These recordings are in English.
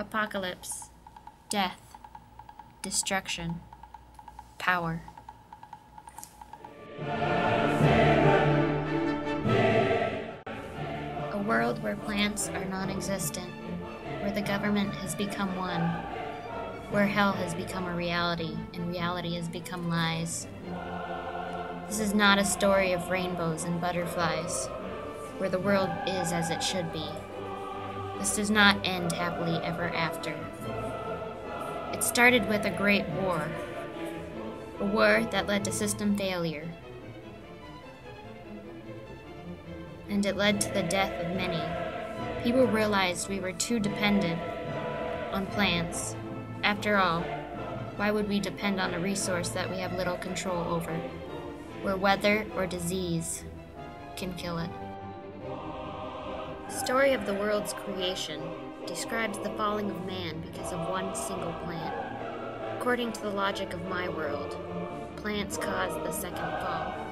Apocalypse, death, destruction, power. A world where plants are non existent, where the government has become one, where hell has become a reality and reality has become lies. This is not a story of rainbows and butterflies, where the world is as it should be. This does not end happily ever after. It started with a great war, a war that led to system failure. And it led to the death of many. People realized we were too dependent on plants. After all, why would we depend on a resource that we have little control over, where weather or disease can kill it? Story of the world's creation describes the falling of man because of one single plant. According to the logic of my world, plants cause the second fall.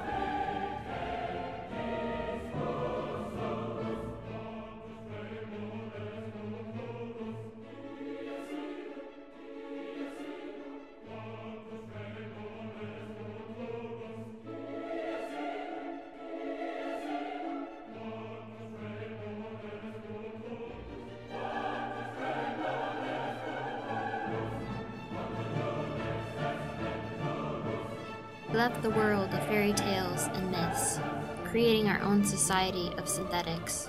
Left the world of fairy tales and myths, creating our own society of synthetics,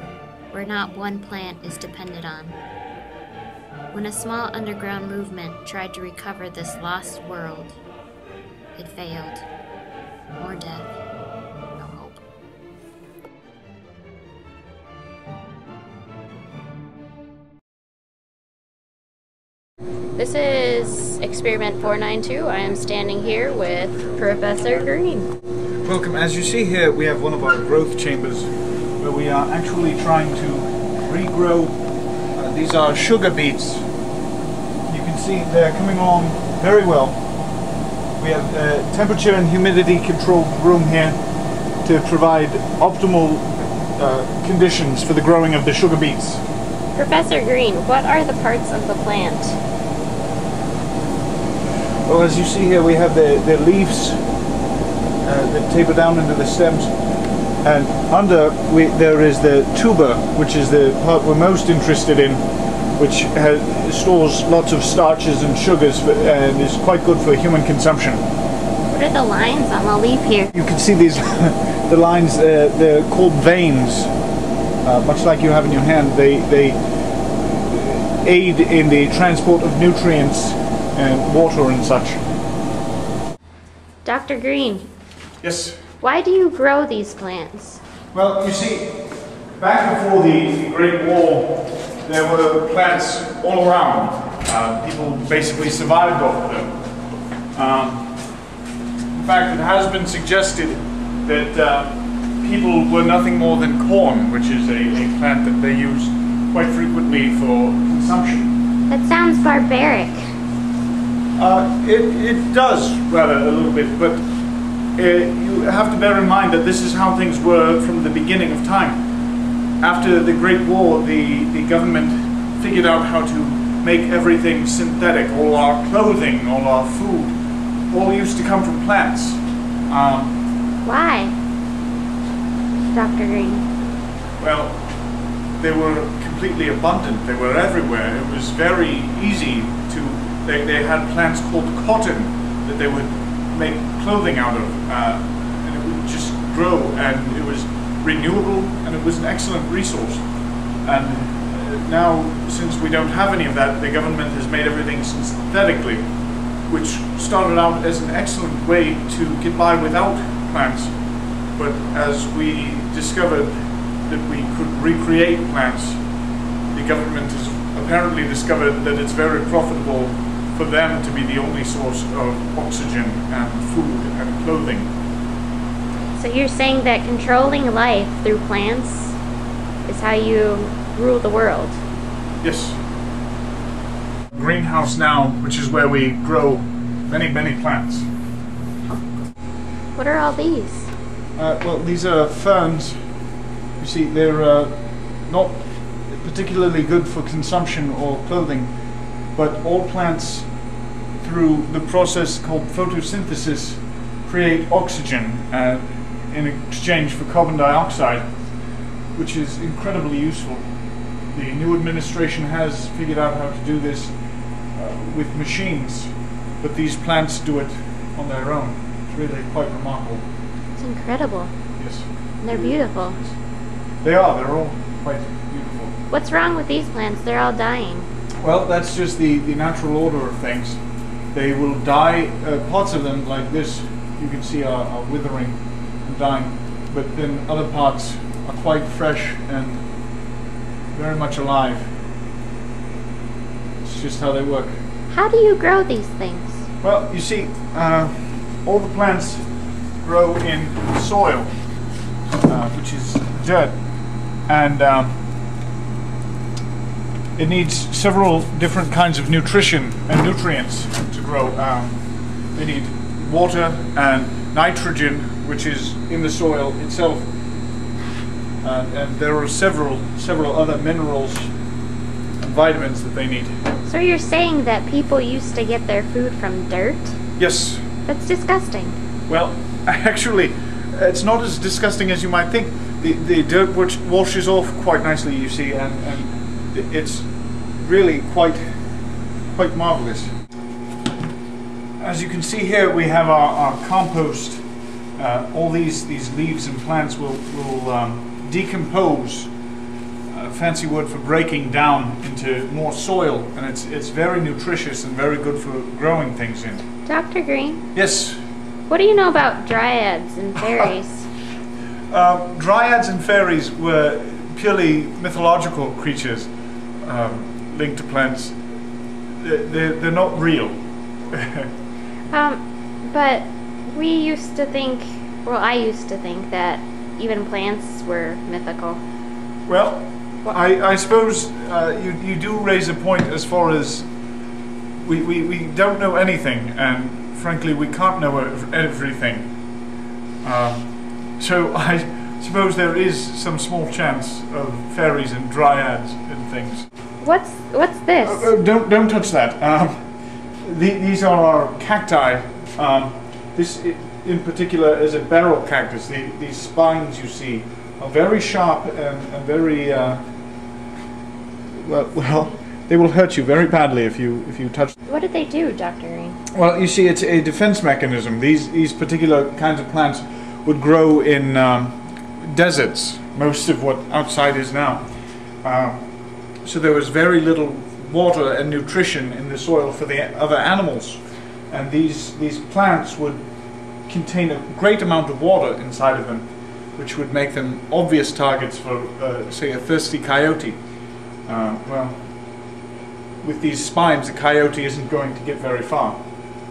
where not one plant is depended on. When a small underground movement tried to recover this lost world, it failed. More death, This is Experiment 492. I am standing here with Professor Green. Welcome. As you see here, we have one of our growth chambers where we are actually trying to regrow. Uh, these are sugar beets. You can see they're coming along very well. We have a temperature and humidity controlled room here to provide optimal uh, conditions for the growing of the sugar beets. Professor Green, what are the parts of the plant? Well, as you see here, we have the, the leaves uh, that taper down into the stems. And under we, there is the tuber, which is the part we're most interested in, which has, stores lots of starches and sugars for, and is quite good for human consumption. What are the lines on the leaf here? You can see these, the lines, uh, they're called veins, uh, much like you have in your hand. They, they aid in the transport of nutrients and water and such. Dr. Green, Yes. why do you grow these plants? Well, you see, back before the, Great War, there were plants all around. Uh, people basically survived off of them. Um, in fact, it has been suggested that uh, people were nothing more than corn, which is a, a plant that they use quite frequently for consumption. That sounds barbaric. Uh, it, it does, rather, a little bit, but uh, you have to bear in mind that this is how things were from the beginning of time. After the Great War, the, the government figured out how to make everything synthetic. All our clothing, all our food, all used to come from plants. Um, Why? Dr. Green. well, they were completely abundant. They were everywhere. It was very easy to. They, they had plants called cotton that they would make clothing out of, uh, and it would just grow, and it was renewable, and it was an excellent resource. And uh, now, since we don't have any of that, the government has made everything synthetically, which started out as an excellent way to get by without plants. But as we discovered that we could recreate plants, the government has apparently discovered that it's very profitable for them to be the only source of oxygen and food and clothing. So you're saying that controlling life through plants is how you rule the world? Yes. Greenhouse now, which is where we grow many, many plants. What are all these? Uh, well, these are ferns. You see, they're uh, not particularly good for consumption or clothing. but all plants, through the process called photosynthesis, create oxygen uh, in exchange for carbon dioxide, which is incredibly useful. The new administration has figured out how to do this uh, with machines, but these plants do it on their own. It's really quite remarkable. Incredible. Yes. And they're beautiful. They are, they're all quite beautiful. What's wrong with these plants? They're all dying. Well, that's just the, the natural order of things. They will die, uh, parts of them, like this, you can see are, are withering and dying, but then other parts are quite fresh and very much alive. It's just how they work. How do you grow these things? Well, you see, uh, all the plants grow in soil, uh, which is dirt, and um, it needs several different kinds of nutrition and nutrients to grow. Um, they need water and nitrogen, which is in the soil itself, and, and there are several several other minerals and vitamins that they need. So you're saying that people used to get their food from dirt? Yes, That's disgusting. Well, actually, it's not as disgusting as you might think. The, the dirt wash- washes off quite nicely, you see, and, and it's really quite quite marvelous. As you can see here, we have our, our compost. Uh, all these, these leaves and plants will, will um, decompose. A fancy word for breaking down into more soil, and it's, it's very nutritious and very good for growing things in. Dr. Green, Yes, what do you know about dryads and fairies? Um, dryads and fairies were purely mythological creatures um, linked to plants. They're, they're, they're not real. um, but we used to think, well, I used to think that even plants were mythical. well, I, I suppose uh, you, you do raise a point as far as we, we, we don't know anything, and frankly, we can't know everything. Um, so I suppose there is some small chance of fairies and dryads and things. What's what's this? Uh, uh, don't don't touch that. Um, the, these are our cacti. Um, this in particular is a barrel cactus. The, these spines you see are very sharp and, and very uh, well. Well, they will hurt you very badly if you if you touch. What did they do, Dr. Well, you see, it's a defense mechanism. These these particular kinds of plants would grow in um, deserts. Most of what outside is now. Um, so there was very little water and nutrition in the soil for the other animals, and these these plants would contain a great amount of water inside of them, which would make them obvious targets for, uh, say, a thirsty coyote. Uh, well, with these spines, a coyote isn't going to get very far.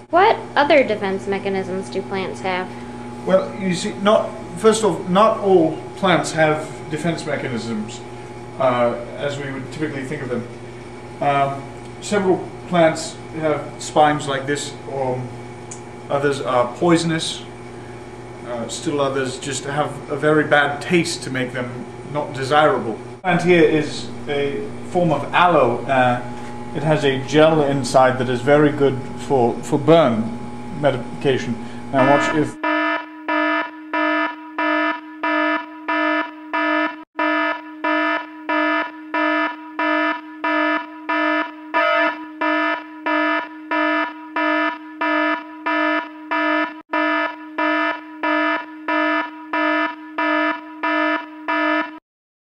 What other defense mechanisms do plants have? Well, you see, not first of all, not all plants have defense mechanisms uh, as we would typically think of them. Um, several plants have spines like this, or others are poisonous. Uh, still others just have a very bad taste to make them not desirable. Plant here is a form of aloe. Uh, it has a gel inside that is very good for, for burn medication. Now watch if